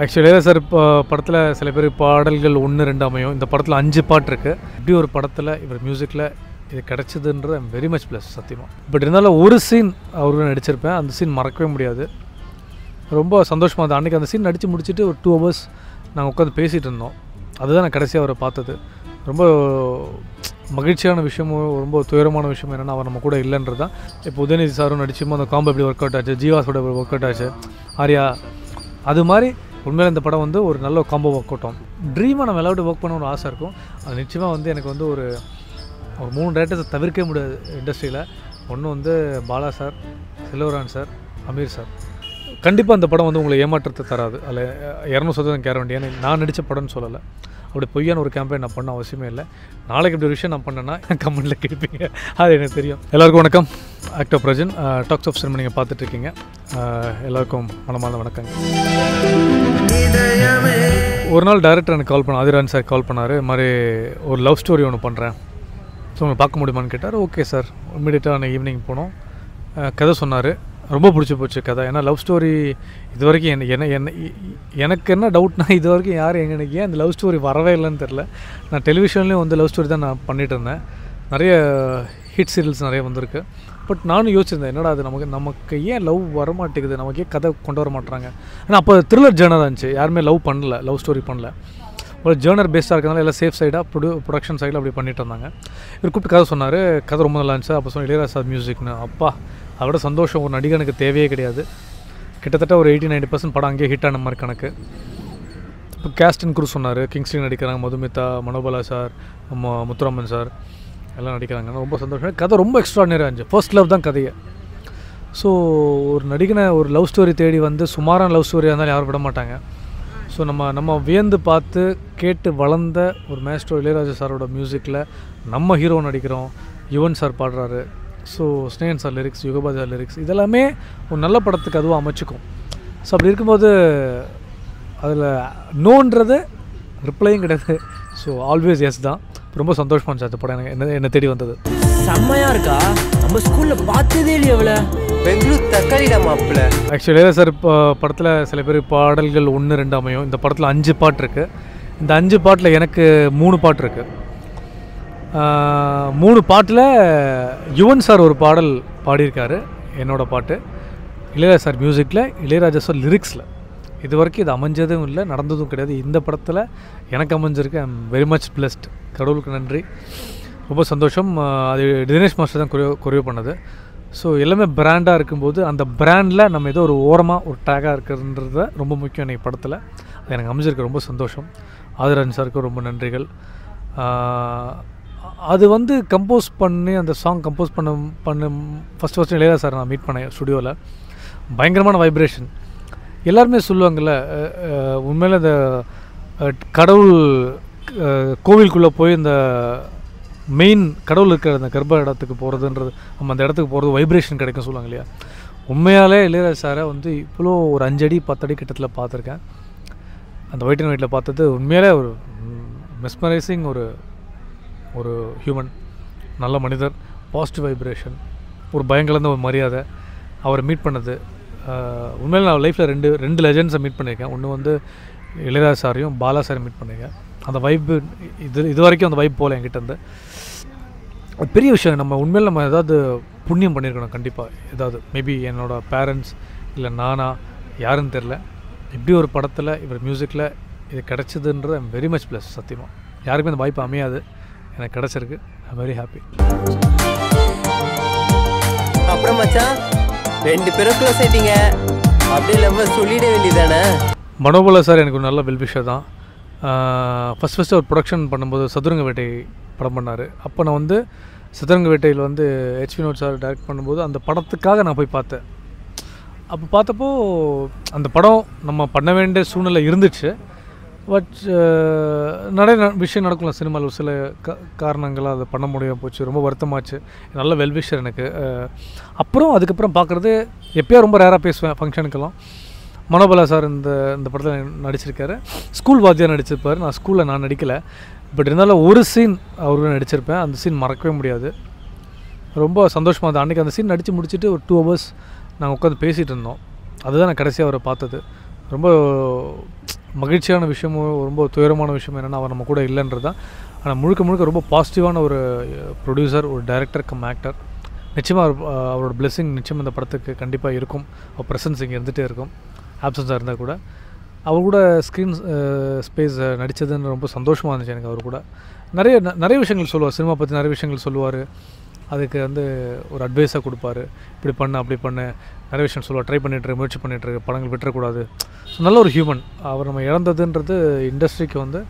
Actually sir இப்போ படத்தில் சில பேர் பாடல்கள் ஒன்று ரெண்டு அமையும். இந்த படத்தில் அஞ்சு பாட்டு இருக்குது இப்படி ஒரு படத்தில் இவர் மியூசிக்கில் இது கிடச்சிதுன்ற வெரி மச் ப்ளஸ் சத்தியமாக பட் இருந்தாலும் ஒரு சீன் அவருக்கு நடிச்சிருப்பேன். அந்த சீன் மறக்கவே முடியாது. ரொம்ப சந்தோஷமாக இருந்தது. அன்றைக்கி அந்த சீன் நடித்து முடிச்சுட்டு ஒரு டூ ஹவர்ஸ் நாங்கள் உட்காந்து பேசிகிட்டு இருந்தோம். அதுதான் நான் கடைசியாக அவரை பார்த்தது. ரொம்ப மகிழ்ச்சியான விஷயமும் ரொம்ப துயரமான விஷயம் என்னென்னா அவர் நம்ம கூட இல்லைன்றது தான். இப்போ உதயநிதி சாரும் நடிச்சுமோ அந்த காம்போ எப்படி ஒர்க் அவுட் ஆச்சு? ஜீவாஸோட ஒர்க் அவுட் ஆச்சு. ஆர்யா அது மாதிரி உண்மையில் இந்த படம் வந்து ஒரு நல்ல காம்போ ஒர்க் அவுட் ட்ரீமாக நம்ம எல்லாரோட ஒர்க் பண்ண ஒரு ஆசை இருக்கும். அது நிச்சயமாக வந்து எனக்கு வந்து ஒரு ஒரு மூணு டேரக்டர்ஸை தவிர்க்கவே முடியாது இண்டஸ்ட்ரியில் ஒன்று வந்து Bala sir Selvaran sir Ameer sir. கண்டிப்பாக அந்த படம் வந்து உங்களை ஏமாற்றத்தை தராது. அதில் இரநூறு சதவீதம் கேர வேண்டிய நான் நடித்த படம்னு சொல்லலை. அப்படி பொய்யான ஒரு கேம்பெயின் நான் பண்ண அவசியமே இல்லை. நாளைக்கு இப்படி ஒரு விஷயம் நான் பண்ணேன்னா கமெண்ட்டில் கேட்பீங்க. அது எனக்கு தெரியும். எல்லாருக்கும் வணக்கம். Actor Prajan talks of cinema நீங்கள் பார்த்துட்ருக்கீங்க எல்லாருக்கும் மனமான வணக்கங்க. ஒரு நாள் டேரக்டர் எனக்கு கால் பண்ண அதிரான் சார் கால் பண்ணார். இது மாதிரி ஒரு லவ் ஸ்டோரி ஒன்று பண்ணுறேன் ஸோ உங்களை பார்க்க முடியுமான்னு கேட்டார். ஓகே சார் இம்மிடியட்டாக அன்றைக்கி ஈவினிங் போனோம். கதை சொன்னார். ரொம்ப பிடிச்சி போச்சு கதை. ஏன்னா லவ் ஸ்டோரி இது வரைக்கும் என்ன என்ன என்ன எனக்கு என்ன டவுட்னா இது வரைக்கும் யார் எங்கே எனக்கு ஏன் இந்த லவ் ஸ்டோரி வரவே இல்லைன்னு தெரில நான் டெலிவிஷன்லேயும் வந்து லவ் ஸ்டோரி தான் நான் பண்ணிகிட்டு இருந்தேன். நிறைய ஹிட் சீரியல்ஸ் நிறைய வந்திருக்கு. பட் நானும் யோசிச்சிருந்தேன் என்னடா அது நமக்கு நமக்கு ஏன் லவ் வரமாட்டேங்குது? நமக்கு ஏன் கதை கொண்டு வர மாட்டுறாங்க? ஏன்னா அப்போ த்ரில்லர் ஜேர்னர் இருந்துச்சு. யாருமே லவ் பண்ணல லவ் ஸ்டோரி பண்ணல. ஒரு ஜேர்னர் பேஸ்டாக இருக்கிறதுனால எல்லாம் சேஃப் சைடாக ப்ரொடியூ ப்ரொடக்ஷன் சைடில் அப்படி பண்ணிட்டு இருந்தாங்க. இவர் கூப்பிட்டு கதை சொன்னார் கதை ரொம்ப நல்லா இருந்துச்சு. அப்போ சொன்ன இளையராஜா மியூசிக்னு அப்பா அதோட சந்தோஷம் ஒரு நடிகனுக்கு தேவையே கிடையாது. கிட்டத்தட்ட ஒரு எயிட்டி நைன்டி பர்சன்ட் படம் அங்கேயே ஹிட் ஆன மாதிரி கணக்கு. இப்போ கேஸ்டின் குரு சொன்னார் கிங்ஸ்லி நடிக்கிறாங்க மதுமிதா மனோபலா சார் முத்துராமன் சார். எல்லாம் நடிக்கிறாங்க. ரொம்ப சந்தோஷம். கதை ரொம்ப எக்ஸ்ட்ராடினரியாக இருந்துச்சு. ஃபர்ஸ்ட் லவ் தான் கதையை. ஸோ ஒரு நடிகனை ஒரு லவ் ஸ்டோரி தேடி வந்து சுமாரான லவ் ஸ்டோரியாக இருந்தாலும் யாரும் விட மாட்டாங்க. ஸோ நம்ம நம்ம வியந்து பார்த்து கேட்டு வளர்ந்த ஒரு மேஸ்ட்ரோ இளையராஜா சாரோட மியூசிக்கில் நம்ம ஹீரோ நடிக்கிறோம். யுவன் சார் பாடுறாரு. ஸோ ஸ்னேகன் சார் லிரிக்ஸ் யுகபாஜா லிரிக்ஸ் இதெல்லாமே ஒரு நல்ல படத்துக்கு அதுவும் அமைச்சுக்கும். ஸோ அப்படி இருக்கும்போது அதில் நோன்றது ரிப்ளையும் கிடையாது. ஸோ ஆல்வேஸ் எஸ் தான். ரொம்ப சந்தோஷமாக இருந்துச்சு அந்த படம். எனக்கு என்ன என்னை தேடி வந்தது. செம்மையா இருக்கா? நம்ம ஸ்கூல்ல பார்த்ததே இல்லையே அவளை. பெங்களூர் தக்காளிடா மாப்பிள்ள. ஆக்சுவலி சார் இப்போ படத்தில் சில பேர் பாடல்கள் ஒன்று ரெண்டு அமையும். இந்த படத்தில் அஞ்சு பாட்டு இருக்குது இந்த அஞ்சு பாட்டில் எனக்கு மூணு பாட்டு இருக்குது மூணு பாட்டில் யுவன் சார் ஒரு பாடல் பாடியிருக்காரு என்னோட பாட்டு. இளையராஜா சார் மியூசிக்கில் இளையராஜா சார் லிரிக்ஸில் இது வரைக்கும் இது அமைஞ்சதும் இல்லை நடந்ததும் கிடையாது. இந்த படத்தில் எனக்கு அமைஞ்சிருக்கு. I am very much blessed கடவுளுக்கு நன்றி. ரொம்ப சந்தோஷம். அது தினேஷ் மாஸ்டர் தான் கொரியோ குறைவு பண்ணது. ஸோ எல்லாமே பிராண்டாக இருக்கும்போது அந்த பிராண்டில் நம்ம ஏதோ ஒரு ஓரமாக ஒரு டேக்காக இருக்கிறதுன்றத ரொம்ப முக்கியம் எனக்கு படத்தில். அது எனக்கு அமைஞ்சிருக்கு. ரொம்ப சந்தோஷம். ஆதிரன் சாருக்கு ரொம்ப நன்றிகள். அது வந்து கம்போஸ் பண்ணி அந்த சாங் கம்போஸ் பண்ண பண்ண ஃபஸ்ட் ஃபஸ்ட்டு இளையராஜா சார் நான் மீட் பண்ணேன் ஸ்டுடியோவில் பயங்கரமான வைப்ரேஷன் எல்லாருமே சொல்லுவாங்கள்ல உண்மையில் இந்த கடவுள் கோவிலுக்குள்ளே போய் இந்த மெயின் கடவுள் இருக்கிற அந்த கர்ப்ப இடத்துக்கு போகிறதுன்றது நம்ம அந்த இடத்துக்கு போகிறது வைப்ரேஷன் கிடைக்கும் சொல்லுவாங்க இல்லையா? உண்மையாலே இளையராஜ் சாரை வந்து இவ்வளோ ஒரு அஞ்சடி பத்தடி கிட்டத்தில் பார்த்துருக்கேன். அந்த ஒயிட் அண்ட் ஒயிட்டில் பார்த்தது உண்மையிலே ஒரு மெஸ்மரைசிங் ஒரு ஒரு ஹியூமன் நல்ல மனிதர் பாசிட்டிவ் வைப்ரேஷன் ஒரு பயங்கலந்த ஒரு மரியாதை அவரை மீட் பண்ணது. உண்மையில் நான் லைஃப்பில் ரெண்டு ரெண்டு லெஜண்ட்ஸை மீட் பண்ணியிருக்கேன் ஒன்று வந்து இளையராஜ் சாரையும் பாலா சாரையும் மீட் பண்ணியிருக்கேன் அந்த வைப்பு இது இது வரைக்கும் அந்த வைப் போகல என்கிட்டருந்து பெரிய விஷயம் நம்ம உண்மையில் நம்ம ஏதாவது புண்ணியம் பண்ணியிருக்கணும் கண்டிப்பாக ஏதாவது மேபி என்னோடய பேரண்ட்ஸ் இல்லை நானா யாருன்னு தெரில இப்படி ஒரு படத்தில் இவர் மியூசிக்கில் இது கிடச்சிதுன்றது ஐம் வெரி மச் ப்ளஸ் சத்தியமாக யாருக்குமே அந்த வாய்ப்பு அமையாது. எனக்கு கிடச்சிருக்கு. ஐம் வெரி ஹாப்பி அப்புறம் மச்சான்? ரெண்டு பேரும் க்ளோஸ் ஆயிட்டீங்க அப்படியே லவ் சொல்லிட வேண்டியதானே மனோபல சார் எனக்கு ஒரு நல்ல வெல்விஷர் தான். ஃபஸ்ட் ஃபஸ்ட்டு ஒரு ப்ரொடக்ஷன் பண்ணும்போது சதுரங்க வேட்டை படம் பண்ணார். அப்போ நான் வந்து சதுரங்க வேட்டையில் வந்து ஹெச் வினோத் சார் டைரக்ட் பண்ணும்போது அந்த படத்துக்காக நான் போய் பார்த்தேன். அப்போ பார்த்தப்போ அந்த படம் நம்ம பண்ண வேண்டிய சூழ்நிலை இருந்துச்சு. பட் uh, நிறைய ந- விஷயம் நடக்கலாம் சினிமாவில் ஒரு சில க காரணங்களாக அதை பண்ண முடியாமல் போச்சு. ரொம்ப வருத்தமாச்சு. நல்ல வெல்விஷர் எனக்கு. அப்புறம் அதுக்கப்புறம் பார்க்குறது எப்போயோ ரொம்ப ரேராக பேசுவேன் ஃபங்க்ஷனுக்கெல்லாம் மனோபலா சார் இந்த இந்த படத்தில் நடிச்சிருக்காரு. ஸ்கூல் வாத்தியார் நடிச்சிருப்பார். நான் ஸ்கூலில் நான் நடிக்கலை. பட் இருந்தாலும் ஒரு சீன் அவரு நடிச்சிருப்பேன். அந்த சீன் மறக்கவே முடியாது. ரொம்ப சந்தோஷமாக இருந்தது. அன்றைக்கி அந்த சீன் நடித்து முடிச்சுட்டு ஒரு டூ ஹவர்ஸ் நாங்கள் உட்காந்து பேசிகிட்டு இருந்தோம். அதுதான் நான் கடைசியாக அவரை பார்த்தது. ரொம்ப மகிழ்ச்சியான விஷயமும் ரொம்ப துயரமான விஷயம் என்னென்னா அவர் நம்ம கூட இல்லைன்றது தான். ஆனால் முழுக்க முழுக்க ரொம்ப பாசிட்டிவான ஒரு ப்ரொடியூசர் ஒரு டைரக்டர் கம் ஆக்டர் நிச்சயமாக அவர் அவரோட பிளெஸ்ஸிங் நிச்சயம் இந்த படத்துக்கு கண்டிப்பாக இருக்கும். அவர் ப்ரெசன்ஸ் இங்கே இருந்துகிட்டே இருக்கும். ஆப்சன்ஸாக இருந்தால் கூட. அவர் கூட ஸ்க்ரீன் ஸ்பேஸ் நடித்ததுன்னு ரொம்ப சந்தோஷமாக இருந்துச்சு எனக்கு அவர் கூட. நிறைய நிறைய விஷயங்கள் சொல்லுவார். சினிமா பற்றி நிறைய விஷயங்கள் சொல்லுவார். அதுக்கு வந்து ஒரு அட்வைஸாக கொடுப்பாரு. இப்படி பண்ணு அப்படி பண்ணு. நிறைய விஷயம் சொல்லுவார். ட்ரை பண்ணிட்டு முயற்சி பண்ணிட்டு இரு, படங்கள் விட்டுறக்கூடாது. ஸோ நல்ல ஒரு ஹியூமன் அவர் நம்ம இழந்ததுன்றது இண்டஸ்ட்ரிக்கு வந்து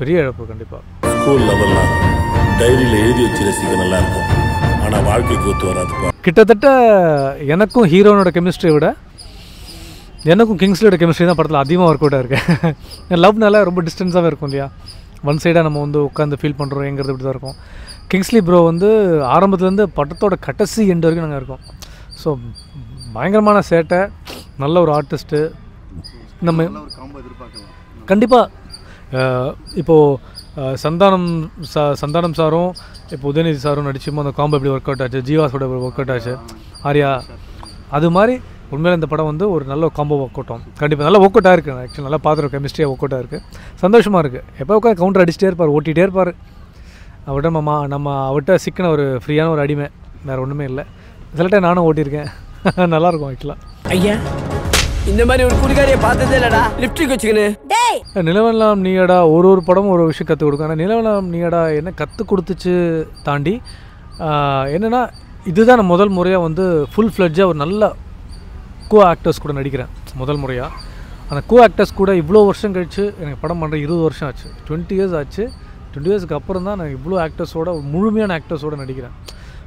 பெரிய இழப்பு கண்டிப்பாக ஸ்கூல் லெவல்லாம் டைரியில் எழுதி வச்சு ரசிக்க நல்லா இருக்கும் ஆனால் வாழ்க்கைக்கு ஒத்து வராதுப்பா கிட்டத்தட்ட எனக்கும் ஹீரோனோட கெமிஸ்ட்ரியை விட எனக்கும் கிங்ஸ்லியோட கெமிஸ்ட்ரி தான் படத்தில் அதிகமாக ஒர்க் அவுட்டாக இருக்கு. லவ்னால ரொம்ப டிஸ்டன்ஸாகவே இருக்கும் இல்லையா? ஒன் சைடாக நம்ம வந்து உட்காந்து ஃபீல் பண்ணுறோம் எங்கிறது இப்படி தான் இருக்கும். கிங்ஸ்லி ப்ரோ வந்து ஆரம்பத்துலேருந்து படத்தோட கடைசி எண்டு வரைக்கும் நாங்கள் இருக்கோம். ஸோ பயங்கரமான சேட்டை நல்ல ஒரு ஆர்டிஸ்ட்டு நம்ம கண்டிப்பாக இப்போது சந்தானம் சா சந்தானம் சாரும் இப்போ உதயநிதி சாரும் நடிச்சுமோ அந்த காம்போ எப்படி ஒர்க் அவுட் ஆச்சு? ஜீவாஸோட ஒர்க் அவுட் ஆச்சு ஆர்யா. அது மாதிரி உண்மையில இந்த படம் வந்து ஒரு நல்ல காம்போ ஒர்க் அவுட்டும் கண்டிப்பாக நல்லா ஒர்க் அவுட் ஆயிருக்கு ஆக்சுவலி நல்லா பார்த்துருக்கோம். கெமிஸ்ட்ரியாக ஒர்க் அவுட் ஆயிருக்கு சந்தோஷமாக இருக்குது எப்போ உட்காந்து கவுண்டர் அடிச்சிட்டே இருப்பார் ஓட்டிகிட்டே இருப்பார். அவர்கிட்ட நம்ம மா- நம்ம அவர்கிட்ட சிக்கின ஒரு ஃப்ரீயான ஒரு அடிமை. வேறு ஒன்றுமே இல்லை. சில டைம் நானும் ஓட்டியிருக்கேன். நல்லாயிருக்கும் ஆக்சுவலாக ஐயா இந்த மாதிரி ஒரு குடிகாரியை பார்த்ததே இல்லடா. லிப்டிக் வச்சுக்கின்னு. நிலவெல்லாம் நீயடா ஒரு ஒரு படமும் ஒரு விஷயம் கற்றுக் கொடுக்கும். ஆனால் நிலவெல்லாம் நீயடா என்ன கற்றுக் கொடுத்துச்சு தாண்டி என்னன்னா இதுதான் நான் முதல் முறையாக வந்து ஃபுல் ஃப்ளட்ஜாக ஒரு நல்ல கோ ஆக்டர்ஸ் கூட நடிக்கிறேன். முதல் முறையாக அந்த கோ ஆக்டர்ஸ் கூட இவ்வளோ வருஷம் கழிச்சு எனக்கு படம் பண்ணுற இருபது வருஷம் ஆச்சு. டுவெண்ட்டி இயர்ஸ் ஆச்சு. டுவெண்ட்டி இயர்ஸ்க்கு அப்புறம் தான் நான் இவ்வளோ ஆக்டர்ஸோட முழுமையான ஆக்டர்ஸோட நடிக்கிறேன்.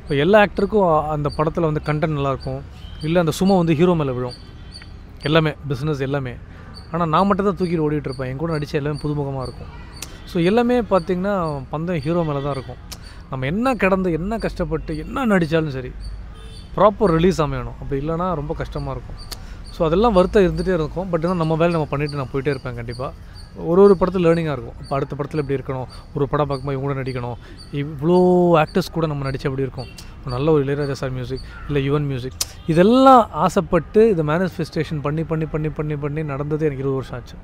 இப்போ எல்லா ஆக்டருக்கும் அந்த படத்தில் வந்து கண்டென்ட் நல்லாயிருக்கும் இல்லை அந்த சும்மா வந்து ஹீரோ மேலே விழும். எல்லாமே பிஸ்னஸ் எல்லாமே. ஆனால் நான் மட்டும் தான் தூக்கிட்டு ஓடிட்டு இருப்பேன். என் கூட நடித்த எல்லாமே புதுமுகமாக இருக்கும். ஸோ எல்லாமே பார்த்திங்கன்னா பந்தம் ஹீரோ மேலே தான் இருக்கும். நம்ம என்ன கிடந்து என்ன கஷ்டப்பட்டு என்ன நடித்தாலும் சரி ப்ராப்பர் ரிலீஸ் அமையணும். அப்படி இல்லைன்னா ரொம்ப கஷ்டமாக இருக்கும். ஸோ அதெல்லாம் வருத்தம் இருந்துகிட்டே இருக்கும். பட் ஆனால் நம்ம வேலை நம்ம பண்ணிவிட்டு நான் போயிட்டே இருப்பேன் கண்டிப்பாக ஒரு ஒரு படத்தில் லேர்னிங்காக இருக்கும். இப்போ அடுத்த படத்தில் எப்படி இருக்கணும்? ஒரு படம் பார்க்கும்போது இவங்க கூட நடிக்கணும். இவ்வளோ ஆக்டர்ஸ் கூட நம்ம நடிச்சா எப்படி இருக்கும்? ஒரு நல்ல ஒரு இளையராஜா சார் மியூசிக் இல்லை யுவன் மியூசிக் இதெல்லாம் ஆசைப்பட்டு இதை மேனிஃபெஸ்டேஷன் பண்ணி பண்ணி பண்ணி பண்ணி பண்ணி நடந்தது எனக்கு இருபது வருஷம் ஆச்சு.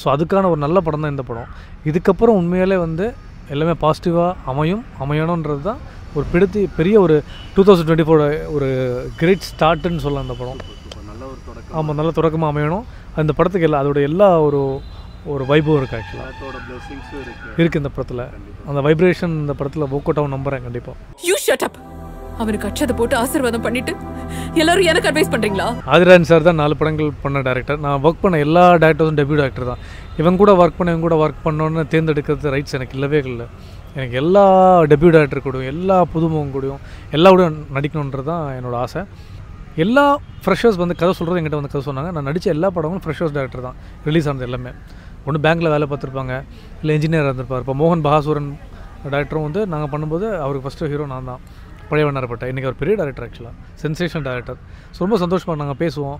ஸோ அதுக்கான ஒரு நல்ல படம் தான் இந்த படம். இதுக்கப்புறம் உண்மையாலே வந்து எல்லாமே பாசிட்டிவாக அமையும் அமையணுன்றது தான் ஒரு பிடித்தி பெரிய ஒரு டூ தௌசண்ட் டுவெண்ட்டி ஃபோர் ஒரு கிரேட் ஸ்டார்ட்டுன்னு சொல்லலாம் அந்த படம். ஆமாம் நல்ல தொடக்கமாக அமையணும். அந்த படத்துக்கு எல்லா அதோட எல்லா ஒரு ஒரு வைபும் இருக்குது ஆக்சுவலாக இருக்குது இந்த படத்தில். அந்த வைப்ரேஷன் இந்த படத்தில் ஒர்க் அவுட் ஆகும் நம்புகிறேன் கண்டிப்பாக யூ ஷட் அப் அவனுக்கு அச்சதை போட்டு ஆசீர்வாதம் பண்ணிட்டு எல்லாரும் எனக்கு அட்வைஸ் பண்றீங்களா? ஆதிராஜன் சார் தான் நாலு படங்கள் பண்ண டேரக்டர் நான் ஒர்க் பண்ண எல்லா டேரக்டர்ஸும் டெபியூ டேரக்டர் தான். இவன் கூட ஒர்க் பண்ண இவன் கூட ஒர்க் பண்ணோன்னு தேர்ந்தெடுக்கிறது ரைட்ஸ் எனக்கு இல்லவே இல்லை. எனக்கு எல்லா டெபியூ டேரக்டர் கூடயும் எல்லா புதுமுகம் கூடயும் எல்லா கூட நடிக்கணுன்றது தான் என்னோட ஆசை. எல்லா ஃப்ரெஷர்ஸ் வந்து கதை சொல்கிறது என்கிட்ட வந்து கதை சொன்னாங்க. நான் நடித்த எல்லா படங்களும் ஃப்ரெஷர்ஸ் டேரக்டர் தான். ரிலீஸ் ஆனது எல்லாமே. ஒன்று பேங்க்கில் வேலை பார்த்துருப்பாங்க. இல்லை இன்ஜினியராக இருந்திருப்பார். இப்போ மோகன் பகாசூரன் டேரக்டரும் வந்து நாங்கள் பண்ணும்போது அவருக்கு ஃபஸ்ட்டு ஹீரோ நான் தான். பழைய வண்ணாரப்பட்ட இன்றைக்கி அவர் பெரிய டேரக்டர் ஆக்சுவலாக சென்சேஷன் டேரக்டர் ஸோ ரொம்ப சந்தோஷமாக நாங்கள் பேசுவோம்.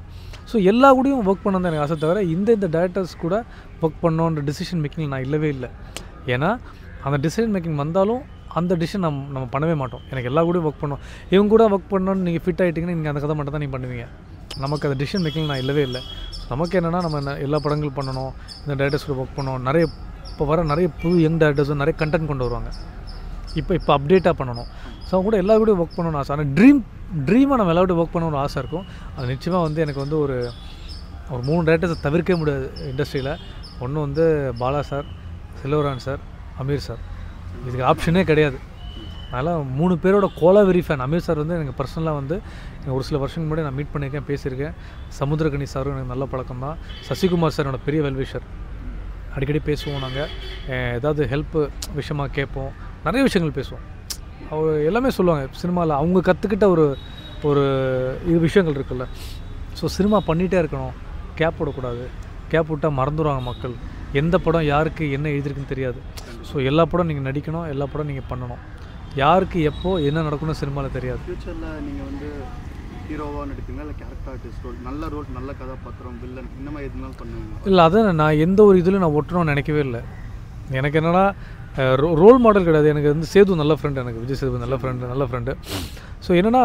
ஸோ எல்லா கூடயும் ஒர்க் பண்ணது தான் எனக்கு ஆசை தவிர இந்த இந்த டேரக்டர்ஸ் கூட ஒர்க் பண்ணோன்ற டிசிஷன் மேக்கிங் நான் இல்லவே இல்லை. ஏன்னா அந்த டிசிஷன் மேக்கிங் வந்தாலும் அந்த டிசிஷன் நம்ம நம்ம பண்ணவே மாட்டோம். எனக்கு எல்லா கூடயும் ஒர்க் பண்ணோம் இவங்க கூட ஒர்க் பண்ணோன்னு நீங்கள் ஃபிட் ஆகிட்டிங்கன்னா நீங்கள் அந்த கதை மட்டும் தான் நீங்கள் பண்ணுவீங்க. நமக்கு அந்த டிசிஷன் மேக்கிங் நான் இல்லவே இல்லை. நமக்கு என்னென்னா நம்ம என்ன- எல்லா படங்கள் பண்ணணும் இந்த டேரக்டர்ஸ் கூட ஒர்க் பண்ணணும் நிறைய இப்போ வர நிறைய புது யங் டேரக்டர்ஸும் நிறைய கண்டென்ட் கொண்டு வருவாங்க. இப்போ இப்போ அப்டேட்டாக பண்ணணும். ஸோ அவங்க கூட எல்லா கூட ஒர்க் பண்ணணும்னு ஆசை. ஆனால் ட்ரீம் ட்ரீமாக நம்ம எல்லாரும் ஒர்க் பண்ணணும்னு ஆசை இருக்கும். அது நிச்சயமாக வந்து எனக்கு வந்து ஒரு ஒரு மூணு டேரக்டர்ஸை தவிர்க்கவே முடியாது இண்டஸ்ட்ரியில் ஒன்று வந்து Bala sir Selvaran sir Ameer sir. இதுக்கு ஆப்ஷனே கிடையாது. அதனால் மூணு பேரோட கோலா வெரி ஃபேன் அமீர் சார் வந்து எனக்கு பர்சனலாக வந்து ஒரு சில வருஷத்துக்கு முன்னாடி நான் மீட் பண்ணியிருக்கேன் பேசியிருக்கேன். சமுத்திரகனி சாரும் எனக்கு நல்ல பழக்கம் தான் சசிகுமார் சார் என்னோட பெரிய வெல்விஷர் அடிக்கடி பேசுவோம் நாங்கள் ஏதாவது ஹெல்ப்பு விஷயமா கேட்போம். நிறைய விஷயங்கள் பேசுவோம். அவர் எல்லாமே சொல்லுவாங்க சினிமாவில் அவங்க கற்றுக்கிட்ட ஒரு ஒரு இது விஷயங்கள் இருக்குல்ல. ஸோ சினிமா பண்ணிகிட்டே இருக்கணும். கேப் விடக்கூடாது கேப் விட்டால் மறந்துடுவாங்க மக்கள். எந்த படம் யாருக்கு என்ன எழுதியிருக்குன்னு தெரியாது. ஸோ எல்லா படம் நீங்கள் நடிக்கணும் எல்லா படம் நீங்கள் பண்ணணும். யாருக்கு எப்போ என்ன நடக்கணும் சினிமாவில் தெரியாது. ஃப்யூச்சரில் நீங்கள் வந்து ஹீரோவாக நடிப்பீங்களா இல்லை கேரக்டர் ஆர்டிஸ்ட் ரோல் நல்ல ரோல் நல்ல கதாபாத்திரம் வில்லன் இந்த மாதிரி எதுனாலும் பண்ணுவீங்களா? இல்லை அதான் நான் எந்த ஒரு இதுலையும் நான் ஒட்டணும்னு நினைக்கவே இல்லை. எனக்கு என்னென்னா ரோல் மாடல் கிடையாது. எனக்கு வந்து சேது நல்ல ஃப்ரெண்டு எனக்கு விஜய் சேது நல்ல ஃப்ரெண்டு நல்ல ஃப்ரெண்டு ஸோ என்னென்னா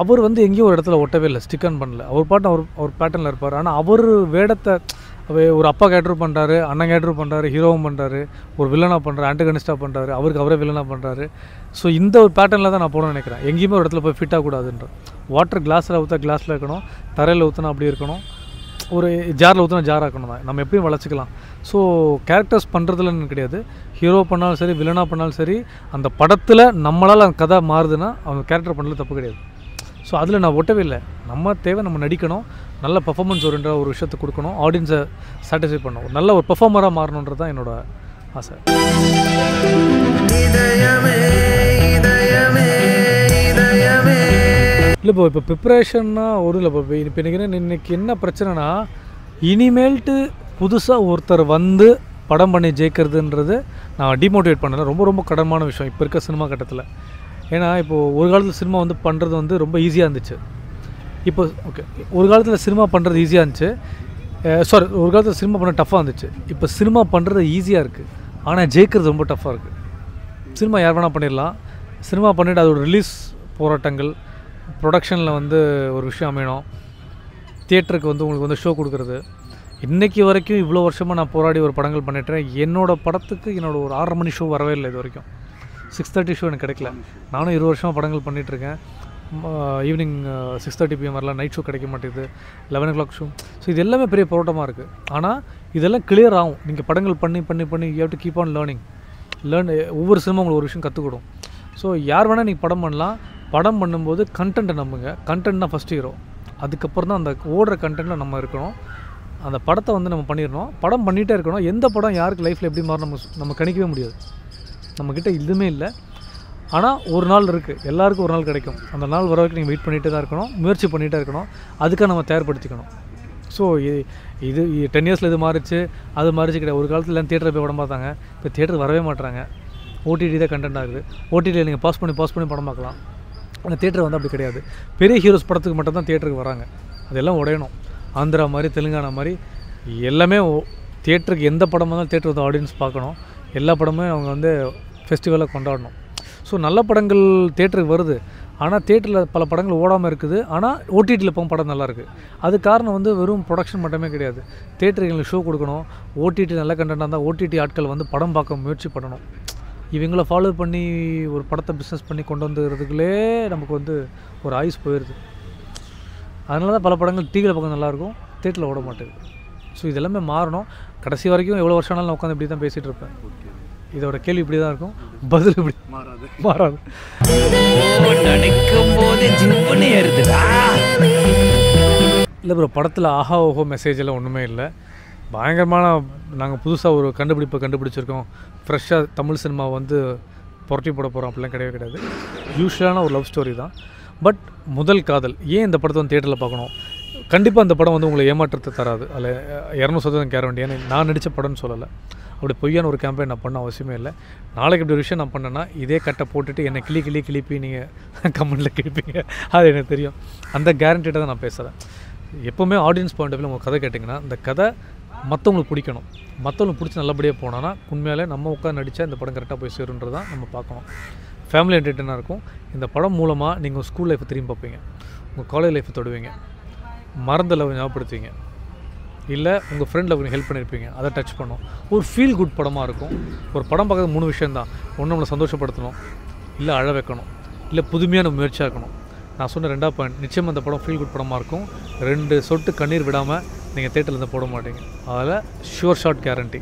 அவர் வந்து எங்கேயும் ஒரு இடத்துல ஒட்டவே இல்லை ஸ்டிக் ஆன் பண்ணல. அவர் பாட்டு அவர் அவர் பேட்டர்னில் இருப்பார். ஆனால் அவர் வேடத்தை அப்போ ஒரு அப்பா கேட்ரு பண்ணுறாரு அண்ணன் கேட்ரு பண்ணுறாரு ஹீரோவும் பண்ணுறாரு ஒரு வில்லனாக பண்ணுறாரு ஆண்டகனிஸ்டாக பண்ணுறாரு அவருக்கு அவரே வில்லனாக பண்ணுறாரு ஸோ இந்த ஒரு பேட்டர்னில் தான் நான் போகணும்னு நினைக்கிறேன். எங்கேயுமே ஒரு இடத்துல போய் ஃபிட்டாக கூடாதுன்ற வாட்டர் கிளாஸில் ஊற்றா கிளாஸில் இருக்கணும் தரையில் ஊற்றினா அப்படி இருக்கணும். ஒரு ஜாரில் ஊற்றினா ஜார் ஆக்கணும் தான். நம்ம எப்படியும் வளச்சிக்கலாம் ஸோ கேரக்டர்ஸ் பண்ணுறதுலன்னு கிடையாது. ஹீரோ பண்ணாலும் சரி வில்லனாக பண்ணாலும் சரி அந்த படத்தில் நம்மளால் அந்த கதை மாறுதுன்னா அவங்க கேரக்டர் பண்ணல தப்பு கிடையாது. ஸோ அதில் நான் ஒட்டவே இல்லை. நம்ம தேவை நம்ம நடிக்கணும். நல்ல பர்ஃபார்மன்ஸ் ஓரியன்ற ஒரு விஷயத்தை கொடுக்கணும். ஆடியன்ஸை சாட்டிஸ்ஃபை பண்ணணும். ஒரு நல்ல ஒரு பெர்ஃபார்மராக மாறணுன்றது தான் என்னோட ஆசை. இல்லை இப்போ இப்போ ப்ரிப்பரேஷன்னா ஒரு இல்லை இப்போ இப்போ எனக்கு என்ன இன்னைக்கு என்ன பிரச்சனைனா இனிமேல்ட்டு புதுசாக ஒருத்தர் வந்து படம் பண்ணி ஜெயிக்கிறதுன்றது நான் டிமோட்டிவேட் பண்ணல. ரொம்ப ரொம்ப கடமான விஷயம். இப்போ இருக்க சினிமா கட்டத்தில். ஏன்னா இப்போது ஒரு காலத்தில் சினிமா வந்து பண்ணுறது வந்து ரொம்ப ஈஸியாக இருந்துச்சு. இப்போ ஓகே ஒரு காலத்தில் சினிமா பண்ணுறது ஈஸியாக இருந்துச்சு. சாரி ஒரு காலத்தில் சினிமா பண்ண டஃப்பாக இருந்துச்சு. இப்போ சினிமா பண்ணுறது ஈஸியாக இருக்குது ஆனால் ஜெயிக்கிறது ரொம்ப டஃப்பாக இருக்குது சினிமா யார் வேணால் பண்ணிடலாம். சினிமா பண்ணிவிட்டு அதோட ரிலீஸ் போராட்டங்கள் ப்ரொடக்ஷனில் வந்து ஒரு விஷயம் அமையணும். தியேட்டருக்கு வந்து உங்களுக்கு வந்து ஷோ கொடுக்குறது. இன்றைக்கி வரைக்கும் இவ்வளோ வருஷமாக நான் போராடி ஒரு படங்கள் பண்ணிட்டேன் என்னோடய படத்துக்கு என்னோடய ஒரு ஆறரை மணி ஷோ வரவே இல்லை இது வரைக்கும். சிக்ஸ் தேர்ட்டி ஷோ எனக்கு கிடைக்கல. நானும் இருபது வருஷமாக படங்கள் பண்ணிகிட்ருக்கேன் ஈவினிங் சிக்ஸ் தேர்ட்டி பிஎம் வரலாம் நைட் ஷோ கிடைக்க மாட்டேங்குது eleven o'clock show so இது எல்லாமே பெரிய போராட்டமாக இருக்குது ஆனால் இதெல்லாம் கிளியர் ஆகும். நீங்கள் படங்கள் பண்ணி பண்ணி பண்ணி you have to keep on learning learn ஒவ்வொரு சினிமா உங்களுக்கு ஒரு விஷயம் கற்றுக்கிடும் ஸோ யார் வேணால் நீங்கள் படம் பண்ணலாம். படம் பண்ணும்போது கண்டென்ட்டை நம்புங்க. கண்டென்ட் தான் ஃபஸ்ட் ஹீரோ அதுக்கப்புறம் தான் அந்த ஓடுற கண்டென்ட்டில் நம்ம இருக்கணும். அந்த படத்தை வந்து நம்ம பண்ணிடணும். படம் பண்ணிகிட்டே இருக்கணும். எந்த படம் யாருக்கு லைஃப்பில் எப்படி மாறும் நம்ம நம்ம கணிக்கவே முடியாது. நம்மக்கிட்ட எதுவுமே இல்லை. ஆனால் ஒரு நாள் இருக்குது எல்லாருக்கும் ஒரு நாள் கிடைக்கும். அந்த நாள் வர வரைக்கும் நீங்கள் வெயிட் பண்ணிகிட்டே தான் இருக்கணும். முயற்சி பண்ணிகிட்டே இருக்கணும். அதுக்காக நம்ம தயார்படுத்திக்கணும். ஸோ இது இது டென் இயர்ஸில் இது மாறிச்சு. அது மாறிச்சு கிடையாது. ஒரு காலத்தில் எல்லாம் தியேட்டர் போய் படம் பார்த்தாங்க. இப்போ தியேட்டர் வரவே மாட்டாங்க ஓடிடி தான் கண்டென்ட் ஆகுது. ஓடிடியில் நீங்கள் பாஸ் பண்ணி பாஸ் பண்ணி படம் பார்க்கலாம். ஆனால் தியேட்டர் வந்து அப்படி கிடையாது. பெரிய ஹீரோஸ் படத்துக்கு மட்டும் தான் தியேட்டருக்கு வராங்க. அதெல்லாம் உடையணும். ஆந்திரா மாதிரி தெலுங்கானா மாதிரி எல்லாமே தியேட்டருக்கு எந்த படம் வந்தாலும் தியேட்டர் வந்து ஆடியன்ஸ் பார்க்கணும். எல்லா படமுமே அவங்க வந்து ஃபெஸ்டிவலை கொண்டாடணும். ஸோ நல்ல படங்கள் தேட்டருக்கு வருது. ஆனால் தேட்டரில் பல படங்கள் ஓடாமல் இருக்குது. ஆனால் ஓடிடியில் போகும் படம் நல்லா இருக்குது அது காரணம் வந்து வெறும் ப்ரொடக்ஷன் மட்டுமே கிடையாது. தேட்டருக்கு எங்களுக்கு ஷோ கொடுக்கணும். ஓடிடி நல்ல கண்டென்ட்டாக இருந்தால் ஓடிடி ஆட்கள் வந்து படம் பார்க்க முயற்சி பண்ணணும். இவங்கள ஃபாலோ பண்ணி ஒரு படத்தை பிஸ்னஸ் பண்ணி கொண்டு வந்துக்கிறதுக்குள்ளே நமக்கு வந்து ஒரு ஆயுஸ் போயிடுது அதனால தான் பல படங்கள் டிவியில் பக்கம் நல்லாயிருக்கும். தேட்டரில் ஓட மாட்டேங்குது. ஸோ இதெல்லாமே மாறணும். கடைசி வரைக்கும் எவ்வளோ வருஷம் ஆனாலும் நான் உட்காந்து இப்படி தான் பேசிகிட்டு இருப்பேன் இதோட கேள்வி இப்படி தான் இருக்கும். பதில் இப்படி. மாறாது. மாறாது. நினைக்கும் இல்லை ப்ரோ படத்தில் ஆஹா ஓஹோ மெசேஜ் எல்லாம் ஒன்றுமே இல்லை. பயங்கரமான நாங்கள் புதுசாக ஒரு கண்டுபிடிப்பை கண்டுபிடிச்சிருக்கோம். ஃப்ரெஷ்ஷாக தமிழ் சினிமா வந்து புரட்டி போட போகிறோம் அப்படிலாம் கிடையவே கிடையாது. யூஸ்வலான ஒரு லவ் ஸ்டோரி தான். பட் முதல் காதல் ஏன் இந்த படத்தை வந்து தேட்டரில் பார்க்கணும்? கண்டிப்பாக அந்த படம் வந்து உங்களை ஏமாற்றத்தை தராது. அதில் இரநூறு சதவீதம் கேரண்டி ஏன்னா நான் நடித்த படம்னு சொல்லலை. அப்படி பொய்யான ஒரு கேம்பெயின் நான் பண்ண அவசியமே இல்லை. நாளைக்கு இப்படி ஒரு விஷயம் நான் பண்ணேன்னா இதே கட்டை போட்டுட்டு என்னை கிளி கிளி கிளிப்பி நீங்கள் கமெண்ட்டில் கிளிப்பீங்க. அது எனக்கு தெரியும். அந்த கேரண்டிட்ட தான் நான் பேசுகிறேன் எப்போவுமே ஆடியன்ஸ் பாயிண்ட் ஆஃப் உங்கள் கதை கேட்டிங்கன்னா இந்த கதை மற்றவங்களுக்கு பிடிக்கணும். மற்றவங்களுக்கு பிடிச்சி நல்லபடியாக போனோன்னா உண்மையாலே நம்ம உட்காந்து நடித்தா இந்த படம் கரெக்டாக போய் சேருன்றது தான் நம்ம பார்க்கணும். ஃபேமிலி என்டர்டெயினாக இருக்கும். இந்த படம் மூலமாக நீங்கள் ஸ்கூல் லைஃப்பை திரும்பி பார்ப்பீங்க. உங்கள் காலேஜ் லைஃப்பை தொடுவீங்க. மறந்த லவ் ஞாபகப்படுத்துவீங்க. இல்லை உங்கள் ஃப்ரெண்டில் கொஞ்சம் ஹெல்ப் பண்ணியிருப்பீங்க அதை டச் பண்ணும். ஒரு ஃபீல் குட் படமாக இருக்கும். ஒரு படம் பார்க்கறது மூணு விஷயந்தான் ஒன்று நம்மளை சந்தோஷப்படுத்தணும். இல்லை அழ வைக்கணும். இல்லை புதுமையான முயற்சியாக இருக்கணும். நான் சொன்ன ரெண்டாவது பாயிண்ட் நிச்சயம் அந்த படம் ஃபீல் குட் படமாக இருக்கும். ரெண்டு சொட்டு கண்ணீர் விடாமல் நீங்கள் தேட்டரில் இருந்து போட மாட்டீங்க. அதில் ஷுவர் ஷார்ட் கேரண்டி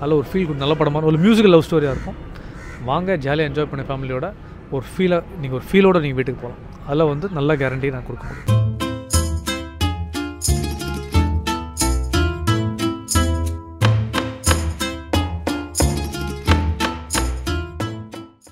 அதில் ஒரு ஃபீல் குட் நல்ல படமான ஒரு மியூசிக்கல் லவ் ஸ்டோரியாக இருக்கும். வாங்க ஜாலியாக என்ஜாய் பண்ண ஃபேமிலியோட ஒரு ஃபீலை நீங்கள் ஒரு ஃபீலோடு நீங்கள் வீட்டுக்கு போகலாம். அதில் வந்து நல்ல கேரண்டி நான் கொடுக்க முடியும்.